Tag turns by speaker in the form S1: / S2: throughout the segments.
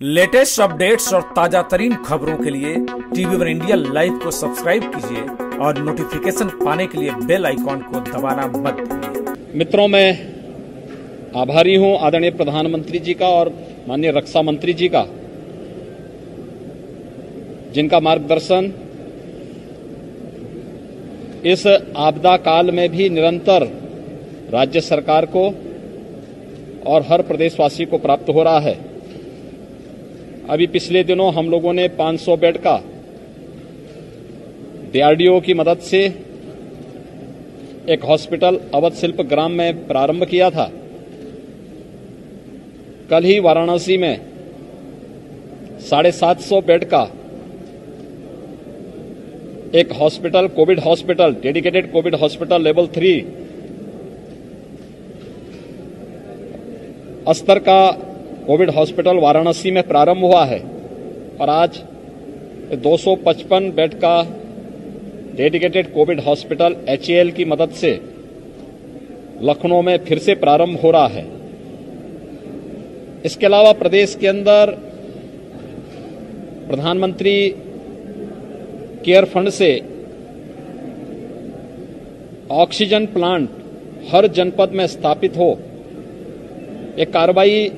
S1: Latest updates और ताज़ा तरीन खबरों के लिए टीवी वन इंडिया लाइव को सब्सक्राइब कीजिए और नोटिफिकेशन पाने के लिए बेल आइकॉन को दबाना मत
S2: मित्रों, मैं आभारी हूँ आदरणीय प्रधानमंत्री जी का और माननीय रक्षा मंत्री जी का, जिनका मार्गदर्शन इस आपदा काल में भी निरंतर राज्य सरकार को और हर प्रदेशवासी को प्राप्त हो रहा है। अभी पिछले दिनों हम लोगों ने 500 बेड का डीआरडीओ की मदद से एक हॉस्पिटल अवध शिल्प ग्राम में प्रारंभ किया था। कल ही वाराणसी में साढ़े सात सौ बेड का एक hospital, covid hospital, dedicated covid hospital level three स्तर का कोविड हॉस्पिटल वाराणसी में प्रारंभ हुआ है और आज 255 बेड का डेडिकेटेड कोविड हॉस्पिटल एचएएल की मदद से लखनऊ में फिर से प्रारंभ हो रहा है। इसके अलावा प्रदेश के अंदर प्रधानमंत्री केयर फंड से ऑक्सीजन प्लांट हर जनपद में स्थापित हो। एक कार्रवाई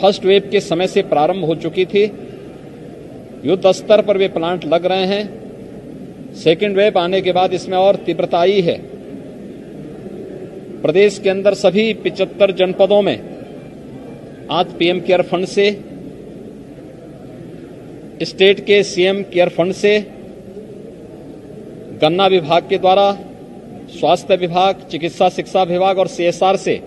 S2: फ़र्स्ट वेव के समय से प्रारंभ हो चुकी थी। युद्ध स्तर पर वे प्लांट लग रहे हैं। सेकेंड वेव आने के बाद इसमें और तीव्रता आई है। प्रदेश के अंदर सभी पिचहत्तर जनपदों में आज पीएम केयर फंड से, स्टेट के सीएम केयर फंड से, गन्ना विभाग के द्वारा, स्वास्थ्य विभाग, चिकित्सा शिक्षा विभाग और सीएसआर से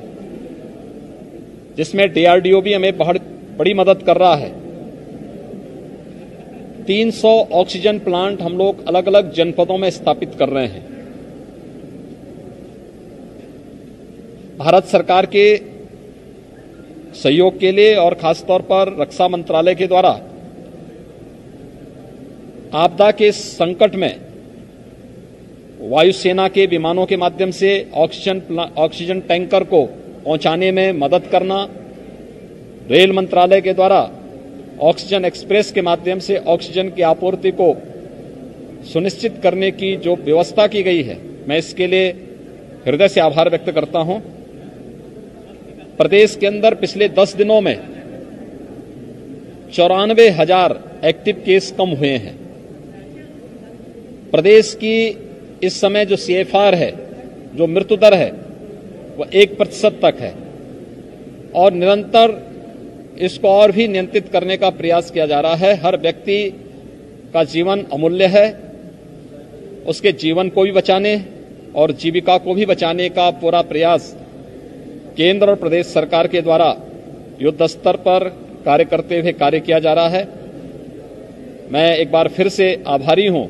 S2: जिसमें डीआरडीओ भी हमें बहुत बड़ी मदद कर रहा है। 300 ऑक्सीजन प्लांट हम लोग अलग अलग जनपदों में स्थापित कर रहे हैं। भारत सरकार के सहयोग के लिए और खासतौर पर रक्षा मंत्रालय के द्वारा आपदा के संकट में वायुसेना के विमानों के माध्यम से ऑक्सीजन ऑक्सीजन टैंकर को पहुँचाने में मदद करना, रेल मंत्रालय के द्वारा ऑक्सीजन एक्सप्रेस के माध्यम से ऑक्सीजन की आपूर्ति को सुनिश्चित करने की जो व्यवस्था की गई है, मैं इसके लिए हृदय से आभार व्यक्त करता हूँ। प्रदेश के अंदर पिछले दस दिनों में चौरानवे हज़ार एक्टिव केस कम हुए हैं। प्रदेश की इस समय जो सीएफआर है, जो मृत्यु दर है वह एक प्रतिशत तक है। और निरंतर इसको और भी नियंत्रित करने का प्रयास किया जा रहा है। हर व्यक्ति का जीवन अमूल्य है। उसके जीवन को भी बचाने और जीविका को भी बचाने का पूरा प्रयास केंद्र और प्रदेश सरकार के द्वारा युद्ध स्तर पर कार्य करते हुए कार्य किया जा रहा है। मैं एक बार फिर से आभारी हूँ।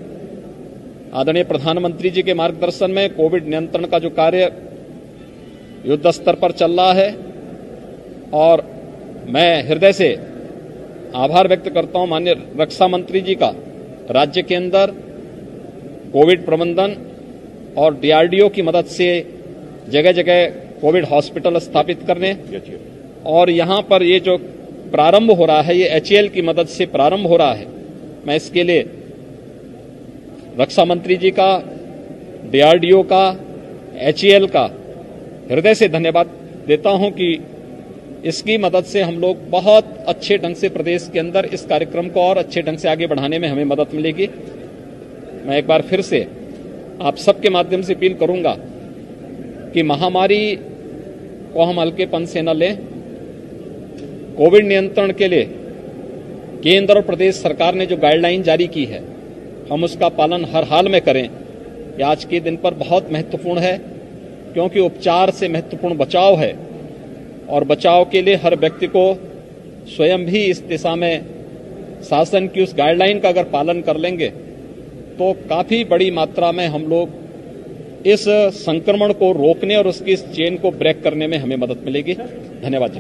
S2: आदरणीय प्रधानमंत्री जी के मार्गदर्शन में कोविड नियंत्रण का जो कार्य युद्ध स्तर पर चल रहा है और मैं हृदय से आभार व्यक्त करता हूँ माननीय रक्षा मंत्री जी का। राज्य के अंदर कोविड प्रबंधन और डीआरडीओ की मदद से जगह जगह कोविड हॉस्पिटल स्थापित करने और यहाँ पर ये जो प्रारंभ हो रहा है, ये एचएएल की मदद से प्रारंभ हो रहा है। मैं इसके लिए रक्षा मंत्री जी का, डीआरडीओ का, एचएएल का हृदय से धन्यवाद देता हूँ कि इसकी मदद से हम लोग बहुत अच्छे ढंग से प्रदेश के अंदर इस कार्यक्रम को और अच्छे ढंग से आगे बढ़ाने में हमें मदद मिलेगी। मैं एक बार फिर से आप सबके माध्यम से अपील करूँगा कि महामारी को हम हल्केपन से न लें। कोविड नियंत्रण के लिए केंद्र और प्रदेश सरकार ने जो गाइडलाइन जारी की है, हम उसका पालन हर हाल में करें। ये आज के दिन पर बहुत महत्वपूर्ण है। क्योंकि उपचार से महत्वपूर्ण बचाव है और बचाव के लिए हर व्यक्ति को स्वयं भी इस दिशा में शासन की उस गाइडलाइन का अगर पालन कर लेंगे तो काफ़ी बड़ी मात्रा में हम लोग इस संक्रमण को रोकने और उसकी इस चेन को ब्रेक करने में हमें मदद मिलेगी। धन्यवाद जी।